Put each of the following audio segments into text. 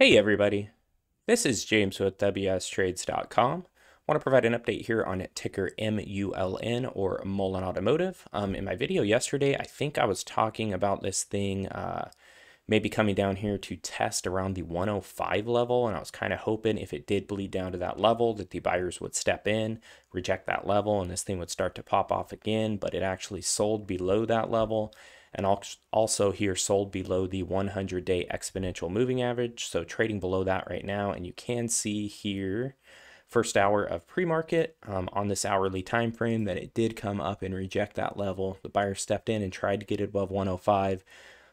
Hey everybody, this is James with WSTrades.com. I want to provide an update here on ticker MULN or Mullen Automotive. Um, in my video yesterday, I think I was talking about this thing uh, maybe coming down here to test around the 105 level, and I was kind of hoping if it did bleed down to that level that the buyers would step in, reject that level, and this thing would start to pop off again, but it actually sold below that level and also here sold below the 100 day exponential moving average. So trading below that right now. And you can see here first hour of pre-market um, on this hourly time frame that it did come up and reject that level. The buyer stepped in and tried to get it above 105,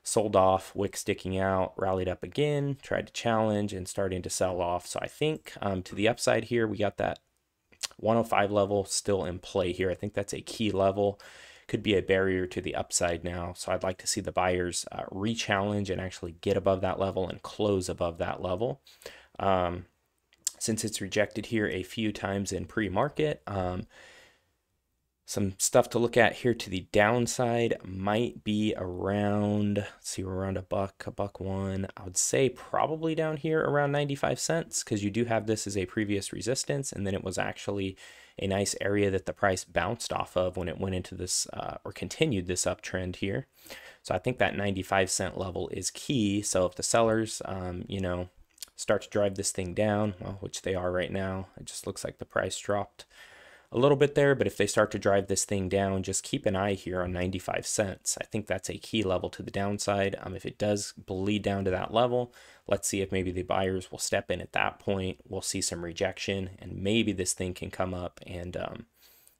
sold off, wick sticking out, rallied up again, tried to challenge and starting to sell off. So I think um, to the upside here, we got that 105 level still in play here. I think that's a key level could be a barrier to the upside now. So I'd like to see the buyers uh, re-challenge and actually get above that level and close above that level. Um, since it's rejected here a few times in pre-market, um, some stuff to look at here to the downside might be around, let's see, we're around a buck, a buck one. I would say probably down here around 95 cents because you do have this as a previous resistance and then it was actually a nice area that the price bounced off of when it went into this uh, or continued this uptrend here. So I think that 95 cent level is key. So if the sellers, um, you know, start to drive this thing down, well, which they are right now, it just looks like the price dropped a little bit there, but if they start to drive this thing down, just keep an eye here on 95 cents. I think that's a key level to the downside. Um, if it does bleed down to that level, let's see if maybe the buyers will step in at that point. We'll see some rejection, and maybe this thing can come up and, um,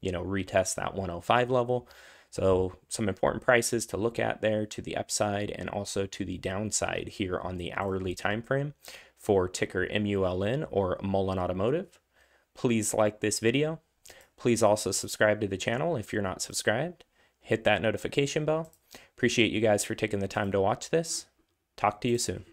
you know, retest that 105 level. So some important prices to look at there to the upside and also to the downside here on the hourly time frame for ticker MULN or Mullen Automotive. Please like this video Please also subscribe to the channel if you're not subscribed. Hit that notification bell. Appreciate you guys for taking the time to watch this. Talk to you soon.